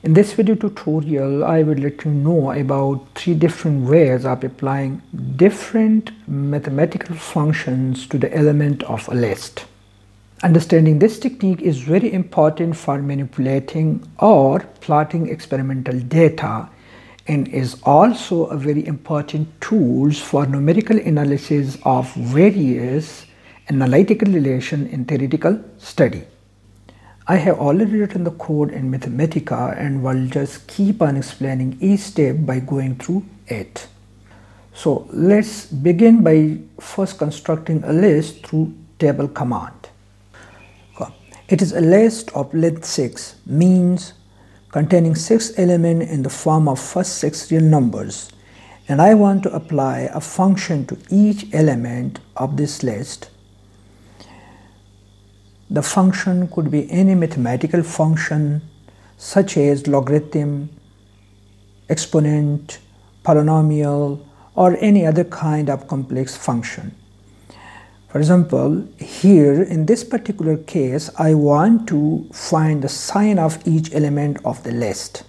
In this video tutorial, I will let you know about three different ways of applying different mathematical functions to the element of a list. Understanding this technique is very important for manipulating or plotting experimental data and is also a very important tool for numerical analysis of various analytical relation in theoretical study. I have already written the code in Mathematica and will just keep on explaining each step by going through it. So let's begin by first constructing a list through table command. It is a list of length 6 means containing 6 elements in the form of first 6 real numbers and I want to apply a function to each element of this list the function could be any mathematical function such as logarithm, exponent, polynomial or any other kind of complex function. For example, here in this particular case, I want to find the sine of each element of the list.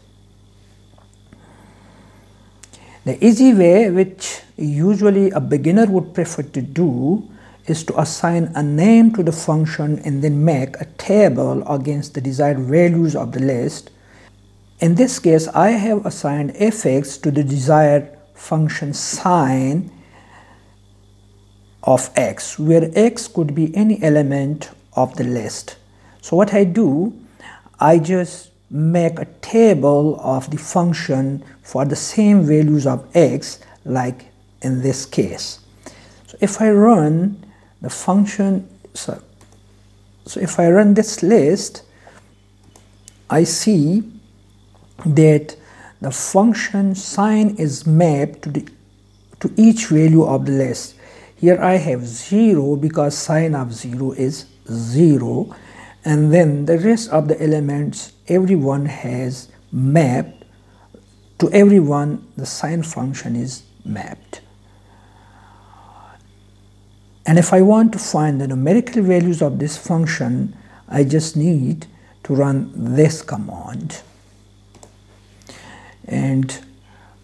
The easy way which usually a beginner would prefer to do is to assign a name to the function and then make a table against the desired values of the list. In this case, I have assigned fx to the desired function sine of x, where x could be any element of the list. So what I do, I just make a table of the function for the same values of x like in this case. So if I run the function so, so if I run this list I see that the function sine is mapped to the to each value of the list. Here I have 0 because sine of 0 is 0 and then the rest of the elements everyone has mapped to everyone the sine function is mapped and if I want to find the numerical values of this function, I just need to run this command. And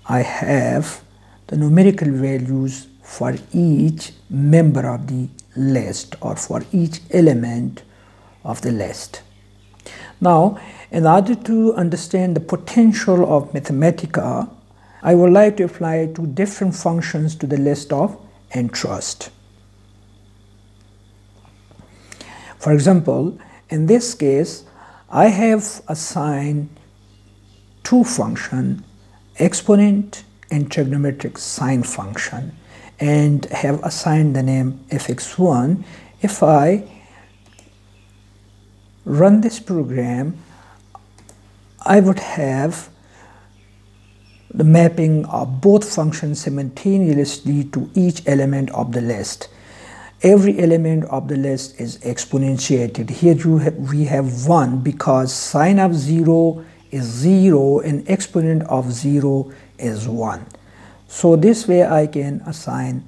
I have the numerical values for each member of the list or for each element of the list. Now, in order to understand the potential of Mathematica, I would like to apply two different functions to the list of interest. For example, in this case, I have assigned two function, exponent and trigonometric sine function and have assigned the name fx1. If I run this program, I would have the mapping of both functions simultaneously to each element of the list every element of the list is exponentiated. Here have, we have 1 because sine of 0 is 0 and exponent of 0 is 1. So this way I can assign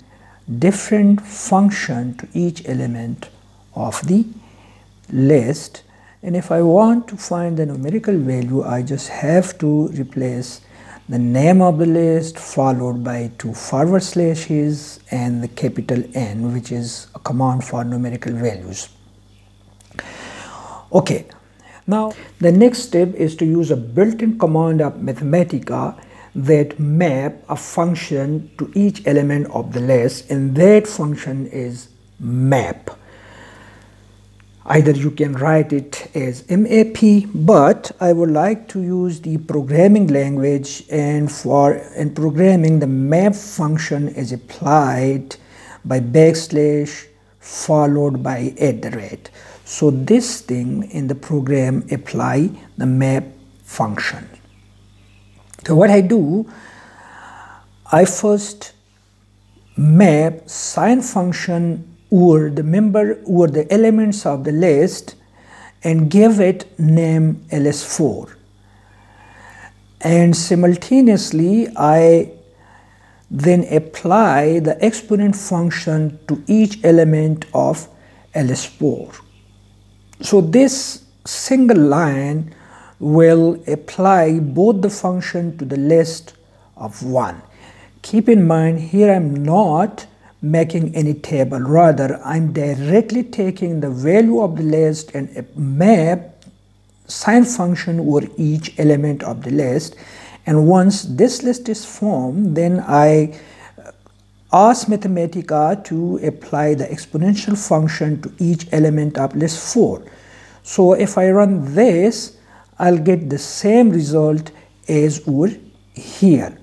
different function to each element of the list and if I want to find the numerical value I just have to replace the name of the list followed by two forward slashes and the capital N which is a command for numerical values. Okay, now the next step is to use a built-in command of Mathematica that map a function to each element of the list and that function is map either you can write it as MAP but I would like to use the programming language and for in programming the map function is applied by backslash followed by at the rate. So this thing in the program apply the map function. So what I do I first map sine function or the member or the elements of the list and give it name ls4 and simultaneously I then apply the exponent function to each element of ls4 so this single line will apply both the function to the list of 1. Keep in mind here I'm not making any table. Rather I'm directly taking the value of the list and map sine function over each element of the list. And once this list is formed then I uh, ask Mathematica to apply the exponential function to each element of list 4 so if I run this I'll get the same result as over here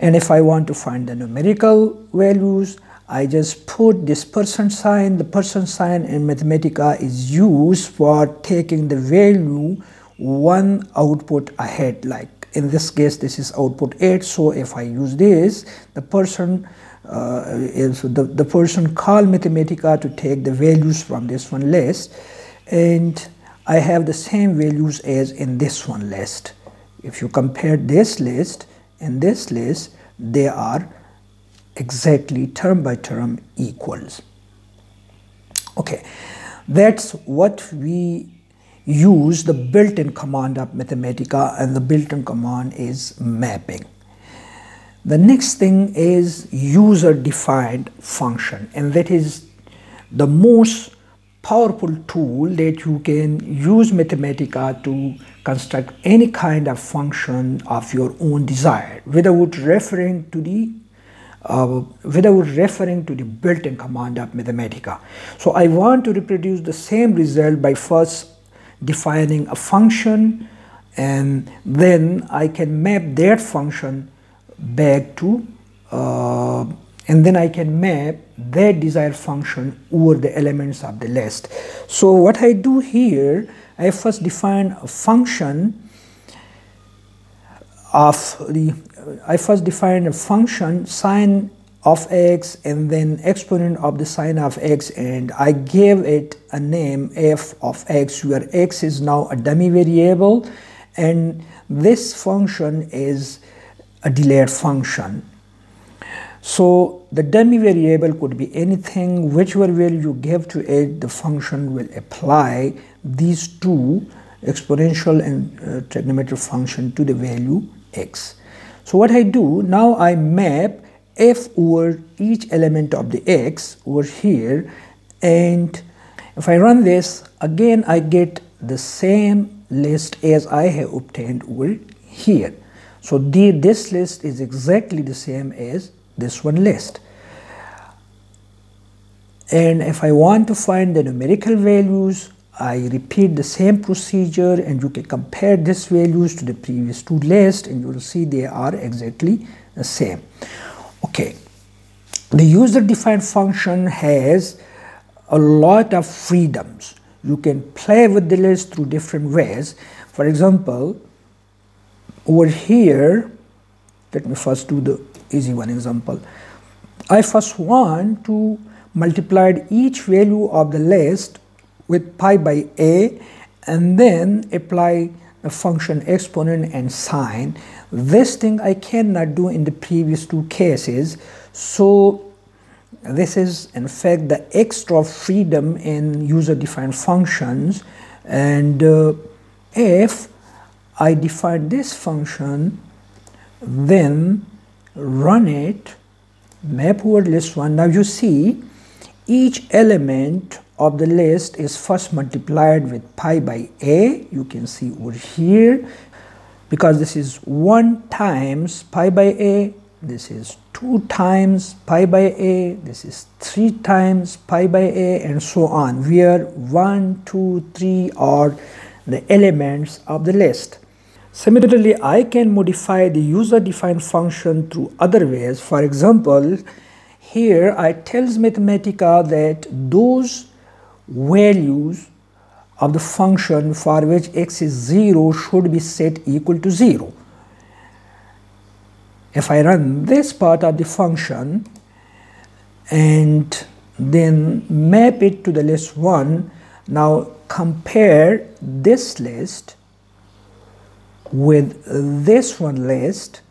and if I want to find the numerical values I just put this percent sign. The percent sign in Mathematica is used for taking the value one output ahead. Like in this case this is output 8 so if I use this the person uh, is the, the person call Mathematica to take the values from this one list. And I have the same values as in this one list. If you compare this list in this list they are exactly term by term equals. Okay that's what we use the built-in command of Mathematica and the built-in command is mapping. The next thing is user defined function and that is the most powerful tool that you can use Mathematica to construct any kind of function of your own desire without referring to the uh, without referring to the built-in command of Mathematica. So I want to reproduce the same result by first defining a function and then I can map that function back to uh, and then I can map that desired function over the elements of the list. So what I do here, I first define a function of the, I first define a function sine of x and then exponent of the sine of x and I gave it a name f of x where x is now a dummy variable and this function is a delayed function so the dummy variable could be anything, whichever value you give to it, the function will apply these two exponential and uh, trigonometric function to the value x. So what I do, now I map f over each element of the x over here and if I run this, again I get the same list as I have obtained over here. So the, this list is exactly the same as this one list. And if I want to find the numerical values I repeat the same procedure and you can compare these values to the previous two lists and you will see they are exactly the same. Okay. The user defined function has a lot of freedoms. You can play with the list through different ways. For example over here let me first do the easy one example. I first want to multiply each value of the list with pi by a and then apply the function exponent and sine. This thing I cannot do in the previous two cases. So this is in fact the extra freedom in user defined functions and uh, if I define this function then run it, map over list 1. Now you see each element of the list is first multiplied with pi by a. You can see over here because this is 1 times pi by a, this is 2 times pi by a, this is 3 times pi by a and so on where 1, 2, 3 are the elements of the list. Similarly, I can modify the user-defined function through other ways. For example, here I tells Mathematica that those values of the function for which x is 0 should be set equal to 0. If I run this part of the function and then map it to the list 1, now compare this list with this one list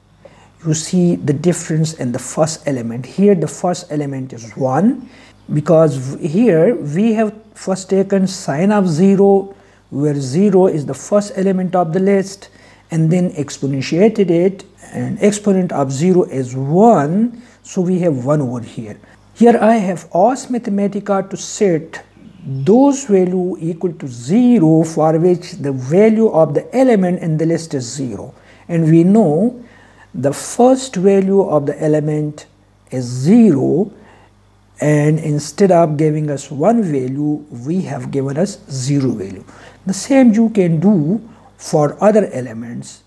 you see the difference in the first element here the first element is 1 because here we have first taken sine of 0 where 0 is the first element of the list and then exponentiated it and exponent of 0 is 1 so we have 1 over here. Here I have asked Mathematica to set those value equal to 0 for which the value of the element in the list is 0 and we know the first value of the element is 0 and instead of giving us one value we have given us 0 value. The same you can do for other elements